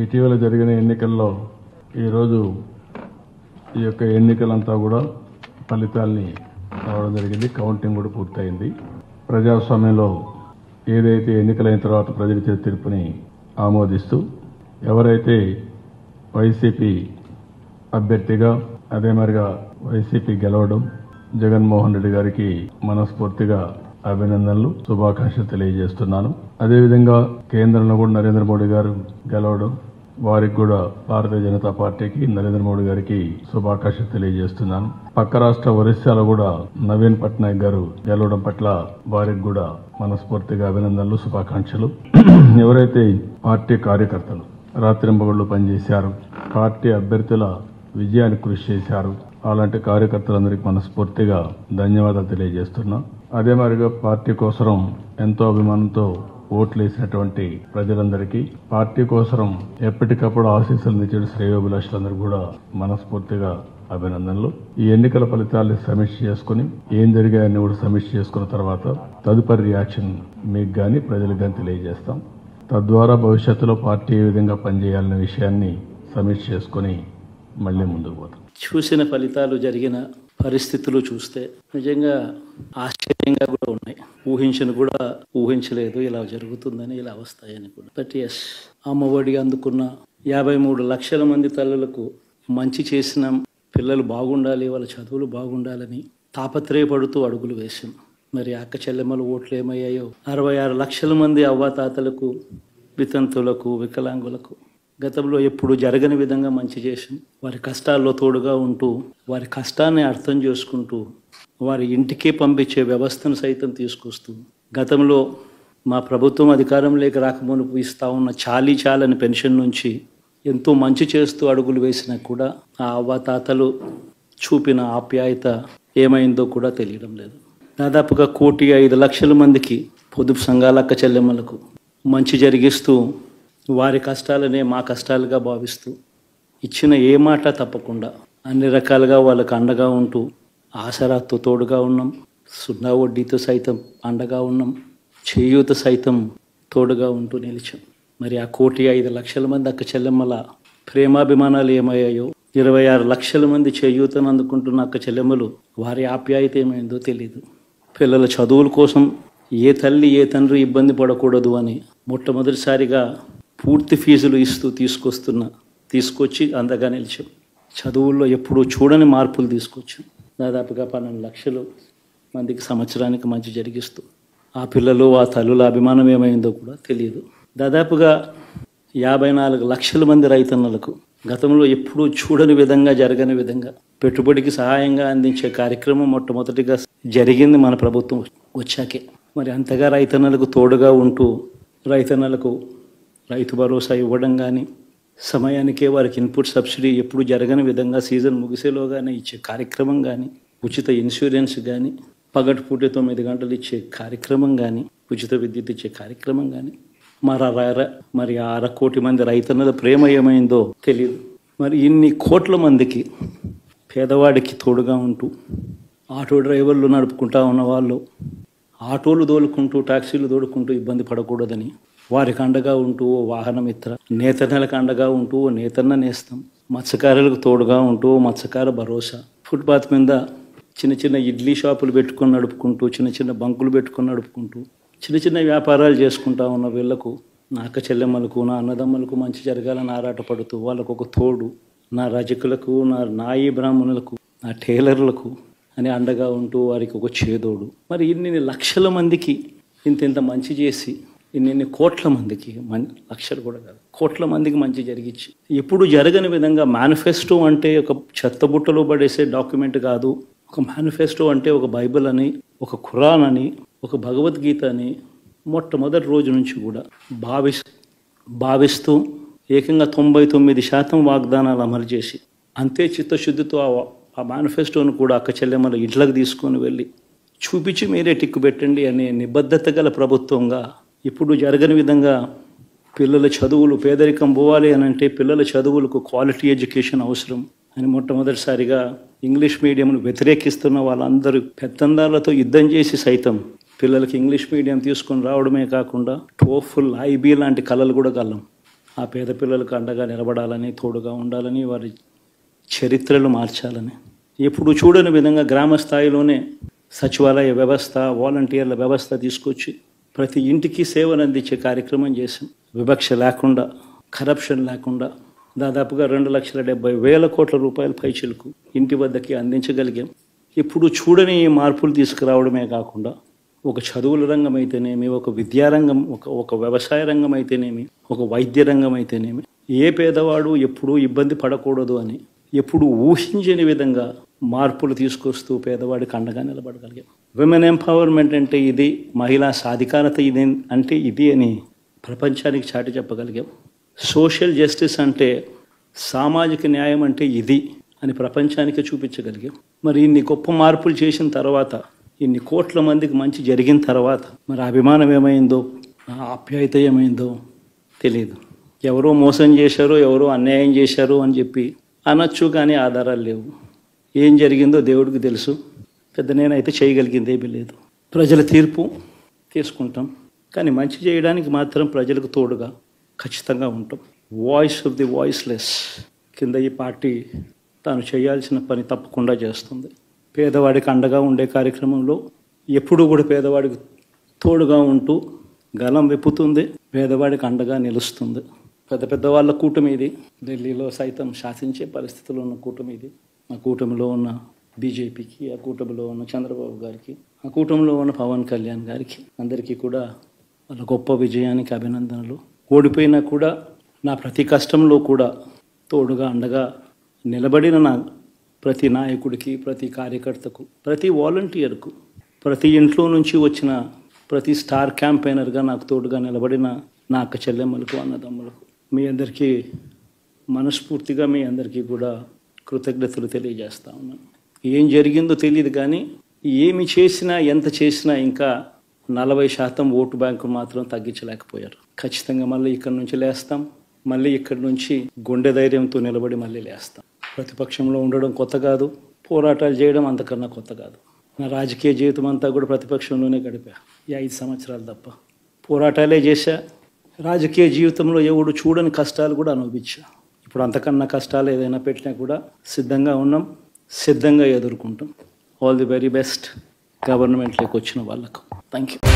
ఇటీవల జరిగిన ఎన్నికల్లో ఈరోజు ఈ యొక్క ఎన్నికలంతా కూడా ఫలితాల్ని రావడం జరిగింది. కౌంటింగ్ కూడా పూర్తయింది. ప్రజాస్వామ్యంలో ఏదైతే ఎన్నికలైన తర్వాత ప్రజలిచ్చే తీర్పుని ఆమోదిస్తూ ఎవరైతే వైసీపీ అభ్యర్థిగా అదే మరిగా వైసీపీ గెలవడం జగన్మోహన్ రెడ్డి గారికి మనస్ఫూర్తిగా అభినందనలు శుభాకాంక్షలు తెలియజేస్తున్నాను. అదేవిధంగా కేంద్రంలో కూడా నరేంద్ర మోడీ గారు గెలవడం వారికి కూడా భారతీయ జనతా పార్టీకి నరేంద్ర మోడీ గారికి శుభాకాంక్షలు తెలియజేస్తున్నాను పక్క రాష్ట్ర ఒరిస్సాలో కూడా నవీన్ పట్నాయక్ గారు గెలవడం పట్ల వారికి కూడా మనస్ఫూర్తిగా అభినందనలు శుభాకాంక్షలు. ఎవరైతే పార్టీ కార్యకర్తలు రాత్రింబగళ్ళు పనిచేశారు పార్టీ అభ్యర్థుల విజయానికి కృషి చేశారు అలాంటి కార్యకర్తలందరికీ మనస్ఫూర్తిగా ధన్యవాదాలు తెలియజేస్తున్నా. అదే మాదిరిగా పార్టీ కోసం ఎంతో అభిమానంతో ఓట్లు వేసినటువంటి ప్రజలందరికీ పార్టీ కోసం ఎప్పటికప్పుడు ఆశీస్సులు ఇచ్చిన శ్రేయోభిలాషులందరూ కూడా మనస్ఫూర్తిగా అభినందనలు. ఈ ఎన్నికల ఫలితాలను సమీక్ష చేసుకుని ఏం జరిగాయని కూడా సమీక్ష చేసుకున్న తర్వాత తదుపరి రియాక్షన్ మీకు గాని ప్రజలకు గాని తెలియజేస్తాం. తద్వారా భవిష్యత్తులో పార్టీ ఏ విధంగా పనిచేయాలనే విషయాన్ని సమీక్ష చేసుకుని మళ్ళీ ముందుకు పోతాం. చూసిన ఫలితాలు జరిగిన పరిస్థితులు చూస్తే నిజంగా ఆశ్చర్య భయంగా కూడా ఉన్నాయి. ఊహించను కూడా ఊహించలేదు ఇలా జరుగుతుందని ఇలా వస్తాయని కూడా. బట్ ఎస్ అమ్మఒడి అందుకున్న యాభై మూడు లక్షల మంది తల్లులకు మంచి చేసిన పిల్లలు బాగుండాలి వాళ్ళ చదువులు బాగుండాలని తాపత్రయపడుతూ అడుగులు వేశాం. మరి అక్క చెల్లెమ్మల ఓట్లు ఏమయ్యాయో? అరవై ఆరు లక్షల మంది అవ్వాతాతలకు వితంతులకు వికలాంగులకు గతంలో ఎప్పుడు జరగని విధంగా మంచి చేసాం వారి కష్టాల్లో తోడుగా ఉంటూ వారి కష్టాన్ని అర్థం చేసుకుంటూ వారి ఇంటికే పంపించే వ్యవస్థను సైతం తీసుకొస్తూ గతంలో మా ప్రభుత్వం అధికారంలోకి రాకమునుపు ఇస్తా ఉన్న చాలీ చాలని పెన్షన్ నుంచి ఎంతో మంచి చేస్తూ అడుగులు వేసినా కూడా ఆ అవ్వాతాతలు చూపిన ఆప్యాయత ఏమైందో కూడా తెలియడం లేదు. దాదాపుగా కోటి ఐదు లక్షల మందికి పొదుపు సంఘాలక్క చెల్లెమ్మలకు మంచి జరిగిస్తూ వారి కష్టాలనే మా కష్టాలుగా భావిస్తూ ఇచ్చిన ఏ మాట తప్పకుండా అన్ని రకాలుగా వాళ్ళకు అండగా ఉంటూ ఆసరాతో తోడుగా ఉన్నాం. సున్నా వడ్డీతో సైతం అండగా ఉన్నాం. చేయూత సైతం తోడుగా ఉంటూ నిలిచాం. మరి ఆ కోటి ఐదు లక్షల మంది అక్క చెల్లెమ్మల ప్రేమాభిమానాలు ఏమయ్యాయో? ఇరవై ఆరు లక్షల మంది చేయూతను అందుకుంటున్న అక్క చెల్లెమ్మలు వారి ఆప్యాయత ఏమైందో తెలియదు పిల్లల చదువుల కోసం ఏ తల్లి ఏ తండ్రి ఇబ్బంది పడకూడదు అని మొట్టమొదటిసారిగా పూర్తి ఫీజులు ఇస్తూ తీసుకొస్తున్న తీసుకొచ్చి అందగా నిలిచాం. చదువుల్లో ఎప్పుడూ చూడని మార్పులు తీసుకొచ్చాం. దాదాపుగా పన్నెండు లక్షలు మందికి సంవత్సరానికి మంచి జరిగిస్తూ ఆ పిల్లలు ఆ తల్లుల అభిమానం ఏమైందో కూడా తెలియదు. దాదాపుగా యాభై నాలుగు లక్షల మంది రైతన్నలకు గతంలో ఎప్పుడూ చూడని విధంగా జరగని విధంగా పెట్టుబడికి సహాయంగా అందించే కార్యక్రమం మొట్టమొదటిగా జరిగింది మన ప్రభుత్వం వచ్చాకే. మరి అంతగా రైతన్నలకు తోడుగా ఉంటూ రైతన్నలకు రైతు భరోసా ఇవ్వడం కానీ సమయానికే వారికి ఇన్పుట్ సబ్సిడీ ఎప్పుడు జరగని విధంగా సీజన్ ముగిసేలోగానే ఇచ్చే కార్యక్రమం కానీ ఉచిత ఇన్సూరెన్స్ కానీ పగటిపూట తొమ్మిది గంటలు ఇచ్చే కార్యక్రమం కానీ ఉచిత విద్యుత్ ఇచ్చే కార్యక్రమం కానీ మరి ఆ మరి అర కోటి మంది రైతన్నల ప్రేమ ఏమైందో తెలియదు మరి ఇన్ని కోట్ల మందికి పేదవాడికి తోడుగా ఉంటూ ఆటో డ్రైవర్లు నడుపుకుంటా ఉన్న వాళ్ళు ఆటోలు దోలుకుంటూ టాక్సీలు తోడుకుంటూ ఇబ్బంది పడకూడదని వారికి అండగా ఉంటూ ఓ వాహనమిత్ర నేతన్నలకు అండగా ఉంటూ ఓ నేతన్న నేస్తాం. మత్స్యకారులకు తోడుగా ఉంటూ ఓ మత్స్యకార భరోసా. ఫుట్పాత్ మీద చిన్న చిన్న ఇడ్లీ షాపులు పెట్టుకొని నడుపుకుంటూ చిన్న చిన్న బంకులు పెట్టుకొని నడుపుకుంటూ చిన్న చిన్న వ్యాపారాలు చేసుకుంటా ఉన్న వీళ్ళకు నా అక్క చెల్లెమ్మలకు నా అన్నదమ్మలకు మంచి జరగాలని ఆరాటపడుతూ వాళ్ళకు ఒక తోడు. నా రజకులకు నా నాయి బ్రాహ్మణులకు నా టైలర్లకు అని అండగా ఉంటూ వారికి ఒక చేదోడు. మరి ఇన్ని లక్షల మందికి ఇంత ఇంత మంచి చేసి ఇన్ని కోట్ల మందికి మన్ లక్షలు కూడా కాదు. కోట్ల మందికి మంచి జరిగించి ఎప్పుడు జరగని విధంగా మేనిఫెస్టో అంటే ఒక చెత్తబుట్టలో పడేసే డాక్యుమెంట్ కాదు. ఒక మేనిఫెస్టో అంటే ఒక బైబిల్ అని ఒక ఖురాన్ అని ఒక భగవద్గీత అని మొట్టమొదటి రోజు నుంచి కూడా భావి భావిస్తూ ఏకంగా తొంభై తొమ్మిది శాతం వాగ్దానాలు అమలు చేసి అంతే చిత్తశుద్ధితో ఆ ఆ మేనిఫెస్టోను కూడా అక్క చెల్లెమ్మల ఇంట్లోకి తీసుకొని వెళ్ళి చూపించి మీరే టిక్కు పెట్టండి అనే నిబద్ధత గల ప్రభుత్వంగా ఇప్పుడు జరగని విధంగా పిల్లల చదువులు పేదరికం పోవాలి అని అంటే పిల్లల చదువులకు క్వాలిటీ ఎడ్యుకేషన్ అవసరం అని మొట్టమొదటిసారిగా ఇంగ్లీష్ మీడియంను వ్యతిరేకిస్తున్న వాళ్ళందరూ పెత్తందాలతో యుద్ధం చేసి సైతం పిల్లలకి ఇంగ్లీష్ మీడియం తీసుకొని రావడమే కాకుండా టోఫుల్ ఐబీ లాంటి కళలు కూడా కలం ఆ పేద పిల్లలకు అండగా నిలబడాలని తోడుగా ఉండాలని వారి చరిత్రలు మార్చాలని. ఎప్పుడు చూడని విధంగా గ్రామ స్థాయిలోనే సచివాలయ వ్యవస్థ వాలంటీర్ల వ్యవస్థ తీసుకొచ్చి ప్రతి ఇంటికి సేవలు అందించే కార్యక్రమం చేశాం. వివక్ష లేకుండా కరప్షన్ లేకుండా దాదాపుగా రెండు లక్షల డెబ్బై వేల కోట్ల రూపాయల పైచిలకు ఇంటి వద్దకి అందించగలిగాం. ఇప్పుడు చూడని మార్పులు తీసుకురావడమే కాకుండా ఒక చదువుల రంగం అయితేనేమి ఒక విద్యారంగం ఒక ఒక వ్యవసాయ రంగం అయితేనేమి ఒక వైద్య రంగం అయితేనేమి ఏ పేదవాడు ఎప్పుడూ ఇబ్బంది పడకూడదు అని ఎప్పుడు ఊహించని విధంగా మార్పులు తీసుకొస్తూ పేదవాడికి అండగా నిలబడగలిగాం. విమెన్ ఎంపవర్మెంట్ అంటే ఇది మహిళా సాధికారత ఇది అంటే ఇది అని ప్రపంచానికి చాటి చెప్పగలిగాం. సోషల్ జస్టిస్ అంటే సామాజిక న్యాయం అంటే ఇది అని ప్రపంచానికి చూపించగలిగాం. మరి ఇన్ని గొప్ప మార్పులు చేసిన తర్వాత ఇన్ని కోట్ల మందికి మంచి జరిగిన తర్వాత మరి అభిమానం ఏమైందో ఆప్యాయత ఏమైందో తెలియదు ఎవరో మోసం చేశారో ఎవరో అన్యాయం చేశారో అని చెప్పి అనొచ్చు కానీ ఆధారాలు లేవు. ఏం జరిగిందో దేవుడికి తెలుసు. పెద్ద నేనైతే చేయగలిగింది ఏమీ లేదు. ప్రజల తీర్పు తీసుకుంటాం. కానీ మంచి చేయడానికి మాత్రం ప్రజలకు తోడుగా ఖచ్చితంగా ఉంటాం. వాయిస్ ఆఫ్ ది వాయిస్లెస్ కింద ఈ పార్టీ తాను చేయాల్సిన పని తప్పకుండా చేస్తుంది. పేదవాడికి అండగా ఉండే కార్యక్రమంలో ఎప్పుడూ కూడా పేదవాడికి తోడుగా ఉంటూ గలం విప్పుతుంది. పేదవాడికి అండగా నిలుస్తుంది. పెద్ద పెద్ద వాళ్ళ కూటమి ఇది. ఢిల్లీలో సైతం శాసించే పరిస్థితులు ఉన్న కూటమి ఇది. ఆ కూటమిలో ఉన్న బీజేపీకి ఆ కూటమిలో ఉన్న చంద్రబాబు గారికి ఆ కూటమిలో ఉన్న పవన్ కళ్యాణ్ గారికి అందరికీ కూడా వాళ్ళ గొప్ప విజయానికి అభినందనలు. ఓడిపోయినా కూడా నా ప్రతి కష్టంలో కూడా తోడుగా అండగా నిలబడిన నా ప్రతి నాయకుడికి ప్రతి కార్యకర్తకు ప్రతి వాలంటీర్కు ప్రతి ఇంట్లో నుంచి వచ్చిన ప్రతి స్టార్ క్యాంపెయినర్గా నాకు తోడుగా నిలబడిన నా అక్క చెల్లెమ్మలకు అన్నదమ్ములకు మీ అందరికీ మనస్ఫూర్తిగా మీ అందరికీ కూడా కృతజ్ఞతలు తెలియజేస్తా ఉన్నాను ఏం జరిగిందో తెలియదు కానీ ఏమి చేసినా ఎంత చేసినా ఇంకా నలభై శాతం ఓటు బ్యాంకు మాత్రం తగ్గించలేకపోయారు. ఖచ్చితంగా మళ్ళీ ఇక్కడ నుంచి లేస్తాం. మళ్ళీ ఇక్కడి నుంచి గుండె ధైర్యంతో నిలబడి మళ్ళీ లేస్తాం. ప్రతిపక్షంలో ఉండడం కొత్త కాదు. పోరాటాలు చేయడం అంతకన్నా కొత్త కాదు. నా రాజకీయ జీవితం అంతా కూడా ప్రతిపక్షంలోనే గడిపా. ఈ ఐదు సంవత్సరాలు తప్ప. పోరాటాలే చేశా. రాజకీయ జీవితంలో ఎవడు చూడని కష్టాలు కూడా అనుభవించా. ఇప్పుడు అంతకన్నా కష్టాలు ఏదైనా పెట్టినా కూడా సిద్ధంగా ఉన్నాం సిద్ధంగా ఎదుర్కొంటాం. ఆల్ ది వెరీ బెస్ట్ గవర్నమెంట్లోకి వచ్చిన వాళ్ళకు. Thank you